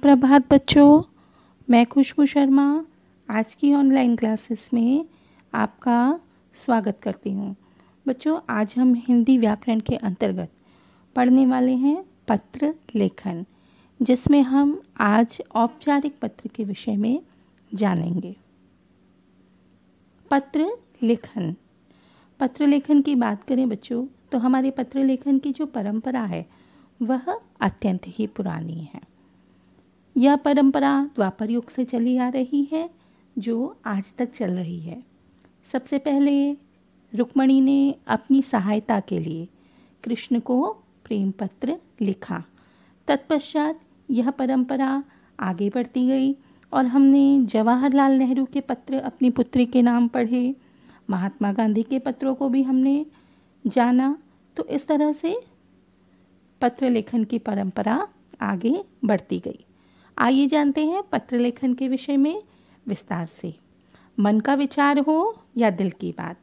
सुप्रभात बच्चों, मैं खुशबू शर्मा, आज की ऑनलाइन क्लासेस में आपका स्वागत करती हूँ। बच्चों, आज हम हिंदी व्याकरण के अंतर्गत पढ़ने वाले हैं पत्र लेखन, जिसमें हम आज औपचारिक पत्र के विषय में जानेंगे। पत्र लेखन। पत्र लेखन की बात करें बच्चों तो हमारे पत्र लेखन की जो परंपरा है, वह अत्यंत ही पुरानी है। यह परंपरा द्वापर युग से चली आ रही है, जो आज तक चल रही है। सबसे पहले रुक्मणी ने अपनी सहायता के लिए कृष्ण को प्रेम पत्र लिखा। तत्पश्चात यह परंपरा आगे बढ़ती गई और हमने जवाहरलाल नेहरू के पत्र अपनी पुत्री के नाम पढ़े, महात्मा गांधी के पत्रों को भी हमने जाना। तो इस तरह से पत्र लेखन की परंपरा आगे बढ़ती गई। आइए जानते हैं पत्र लेखन के विषय में विस्तार से। मन का विचार हो या दिल की बात?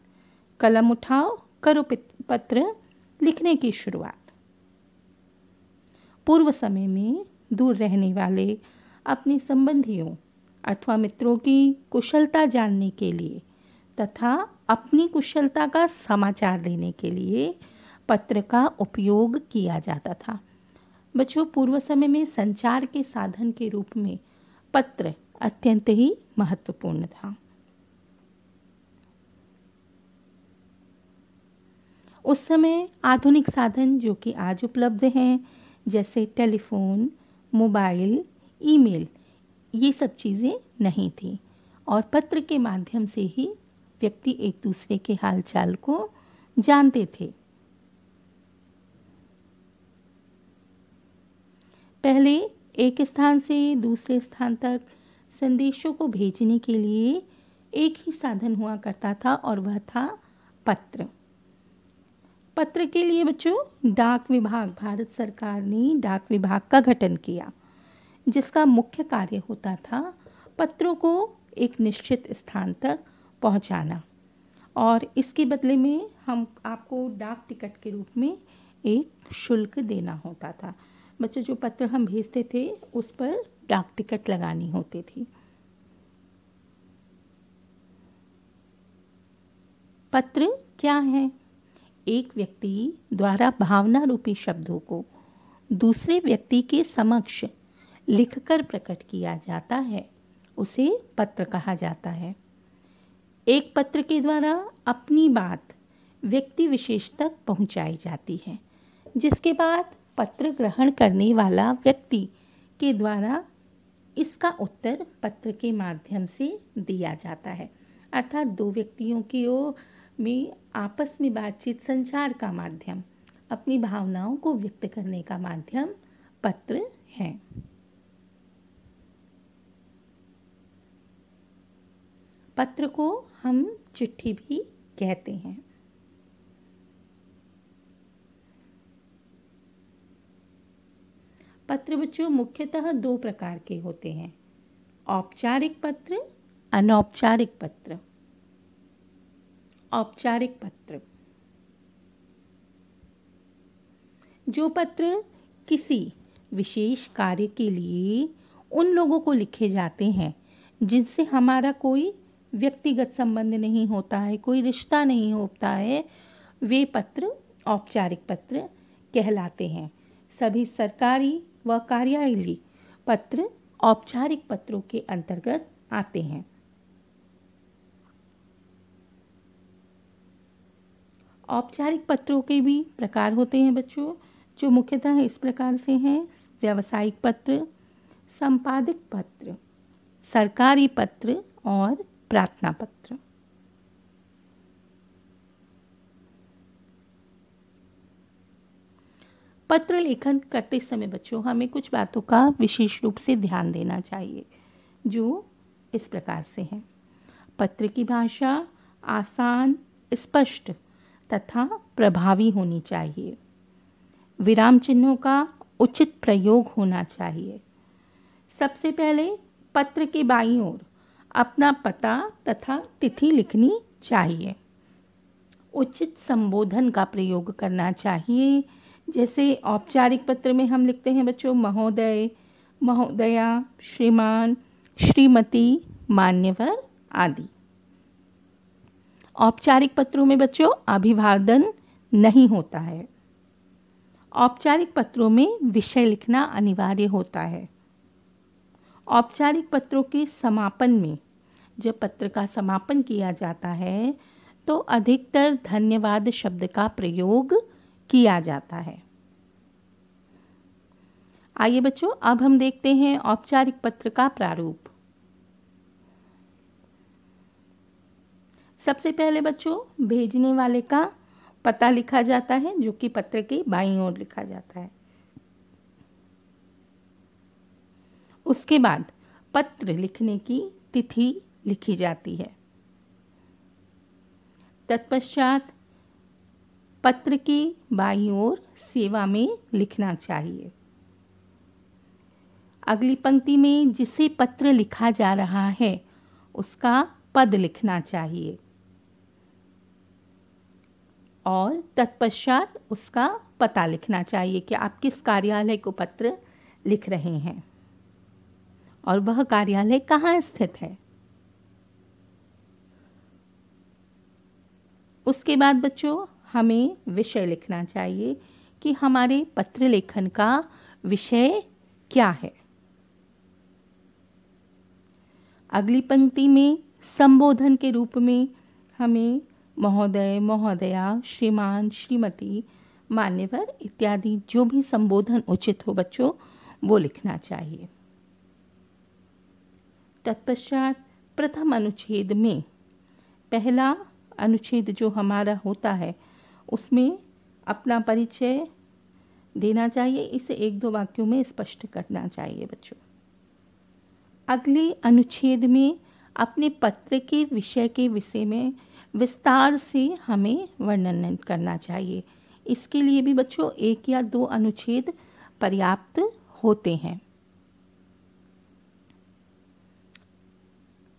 कलम उठाओ, करो पत्र, लिखने की शुरुआत। पूर्व समय में दूर रहने वाले अपने संबंधियों अथवा मित्रों की कुशलता जानने के लिए तथा अपनी कुशलता का समाचार देने के लिए पत्र का उपयोग किया जाता था। बच्चों, पूर्व समय में संचार के साधन के रूप में पत्र अत्यंत ही महत्वपूर्ण था। उस समय आधुनिक साधन जो कि आज उपलब्ध हैं, जैसे टेलीफोन, मोबाइल, ईमेल, ये सब चीज़ें नहीं थी और पत्र के माध्यम से ही व्यक्ति एक दूसरे के हालचाल को जानते थे। पहले एक स्थान से दूसरे स्थान तक संदेशों को भेजने के लिए एक ही साधन हुआ करता था और वह था पत्र। पत्र के लिए बच्चों, डाक विभाग, भारत सरकार ने डाक विभाग का गठन किया, जिसका मुख्य कार्य होता था पत्रों को एक निश्चित स्थान तक पहुंचाना। और इसके बदले में हम आपको डाक टिकट के रूप में एक शुल्क देना होता था। बच्चे, जो पत्र हम भेजते थे, उस पर डाक टिकट लगानी होती थी। पत्र क्या है? एक व्यक्ति द्वारा भावना रूपी शब्दों को दूसरे व्यक्ति के समक्ष लिखकर प्रकट किया जाता है। उसे पत्र कहा जाता है। एक पत्र के द्वारा अपनी बात व्यक्ति विशेष तक पहुंचाई जाती है, जिसके बाद पत्र ग्रहण करने वाला व्यक्ति के द्वारा इसका उत्तर पत्र के माध्यम से दिया जाता है। अर्थात दो व्यक्तियों की ओर में आपस में बातचीत संचार का माध्यम, अपनी भावनाओं को व्यक्त करने का माध्यम पत्र है। पत्र को हम चिट्ठी भी कहते हैं। पत्र बच्चों, मुख्यतः दो प्रकार के होते हैं। औपचारिक पत्र, अनौपचारिक पत्र। औपचारिक पत्र। जो पत्र किसी विशेष कार्य के लिए उन लोगों को लिखे जाते हैं, जिनसे हमारा कोई व्यक्तिगत संबंध नहीं होता है, कोई रिश्ता नहीं होता है, वे पत्र, औपचारिक पत्र कहलाते हैं। सभी सरकारी व कार्यालयी पत्र औपचारिक पत्रों के अंतर्गत आते हैं। औपचारिक पत्रों के भी प्रकार होते हैं बच्चों, जो मुख्यतः इस प्रकार से हैं। व्यावसायिक पत्र संपादिक पत्र, सरकारी पत्र और प्रार्थना पत्र। पत्र लेखन करते समय बच्चों, हमें कुछ बातों का विशेष रूप से ध्यान देना चाहिए, जो इस प्रकार से है। पत्र की भाषा आसान, स्पष्ट तथा प्रभावी होनी चाहिए। विराम चिन्हों का उचित प्रयोग होना चाहिए। सबसे पहले पत्र के बाईं ओर अपना पता तथा तिथि लिखनी चाहिए। उचित संबोधन का प्रयोग करना चाहिए जैसे औपचारिक पत्र में हम लिखते हैं, बच्चों, महोदय, महोदया, श्रीमान, श्रीमती, मान्यवर आदि। औपचारिक पत्रों में, बच्चों, अभिवादन नहीं होता है। औपचारिक पत्रों में विषय लिखना अनिवार्य होता है। औपचारिक पत्रों के समापन में जब पत्र का समापन किया जाता है तो अधिकतर धन्यवाद शब्द का प्रयोग किया जाता है। आइए बच्चों, अब हम देखते हैं औपचारिक पत्र का प्रारूप। सबसे पहले बच्चों, भेजने वाले का पता लिखा जाता है, जो कि पत्र के बाईं ओर लिखा जाता है। उसके बाद पत्र लिखने की तिथि लिखी जाती है। तत्पश्चात पत्र की बाई ओर सेवा में लिखना चाहिए। अगली पंक्ति में जिसे पत्र लिखा जा रहा है, उसका पद लिखना चाहिए। और तत्पश्चात उसका पता लिखना चाहिए कि आप किस कार्यालय को पत्र लिख रहे हैं। और वह कार्यालय कहाँ स्थित है? उसके बाद बच्चों हमें विषय लिखना चाहिए कि हमारे पत्र लेखन का विषय क्या है। अगली पंक्ति में संबोधन के रूप में हमें महोदय, महोदया, श्रीमान, श्रीमती, मान्यवर इत्यादि जो भी संबोधन उचित हो बच्चों, वो लिखना चाहिए। तत्पश्चात प्रथम अनुच्छेद में पहला अनुच्छेद जो हमारा होता है उसमें अपना परिचय देना चाहिए। इसे एक दो वाक्यों में स्पष्ट करना चाहिए बच्चों। अगले अनुच्छेद में अपने पत्र के विषय के विषय में विस्तार से हमें वर्णन करना चाहिए। इसके लिए भी बच्चों एक या दो अनुच्छेद पर्याप्त होते हैं।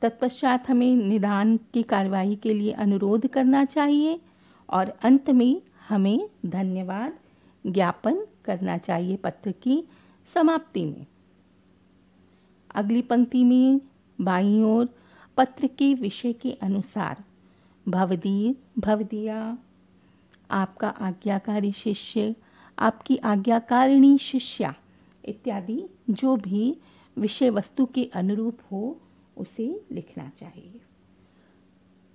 तत्पश्चात हमें निदान की कार्रवाई के लिए अनुरोध करना चाहिए। और अंत में हमें धन्यवाद ज्ञापन करना चाहिए पत्र की समाप्ति में। अगली पंक्ति में बाईं ओर पत्र के विषय के अनुसार, भवदीय, भवदिया, आपका आज्ञाकारी शिष्य, आपकी आज्ञाकारिणी शिष्या इत्यादि जो भी विषय वस्तु के अनुरूप हो, उसे लिखना चाहिए।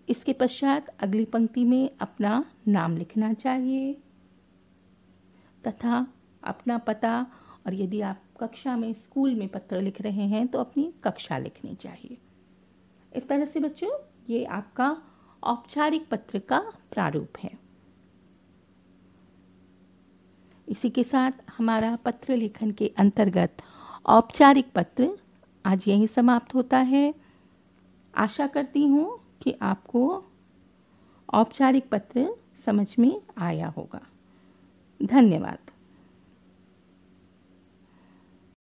इसके पश्चात अगली पंक्ति में अपना नाम लिखना चाहिए तथा अपना पता और यदि आप कक्षा में, स्कूल में पत्र लिख रहे हैं तो अपनी कक्षा लिखनी चाहिए। इस तरह से बच्चों, ये आपका औपचारिक पत्र का प्रारूप है। इसी के साथ हमारा पत्र लेखन के अंतर्गत औपचारिक पत्र आज यही समाप्त होता है। आशा करती हूँ कि आपको औपचारिक पत्र समझ में आया होगा। धन्यवाद।